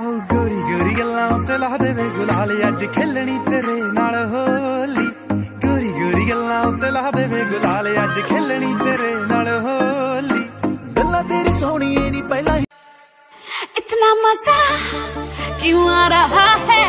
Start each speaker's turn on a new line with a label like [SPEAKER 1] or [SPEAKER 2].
[SPEAKER 1] ਓ ਗੋਰੀ ਗੋਰੀ ਗੱਲਾਂ ਉੱਤੇ ਲਾ ਦੇਵੇ ਗੁਲਾਲ ਅੱਜ ਖੇਲਣੀ ਤੇਰੇ ਨਾਲ ਹੋਲੀ ਗੋਰੀ ਗੋਰੀ ਗੱਲਾਂ ਉੱਤੇ ਲਾ ਦੇਵੇ ਗੁਲਾਲ ਅੱਜ ਖੇਲਣੀ ਤੇਰੇ ਨਾਲ ਹੋਲੀ ਗੱਲਾਂ ਤੇਰੀ ਸੋਹਣੀ ਨਹੀਂ ਪਹਿਲਾਂ ਹੀ
[SPEAKER 2] इतना मजा क्यों आ रहा है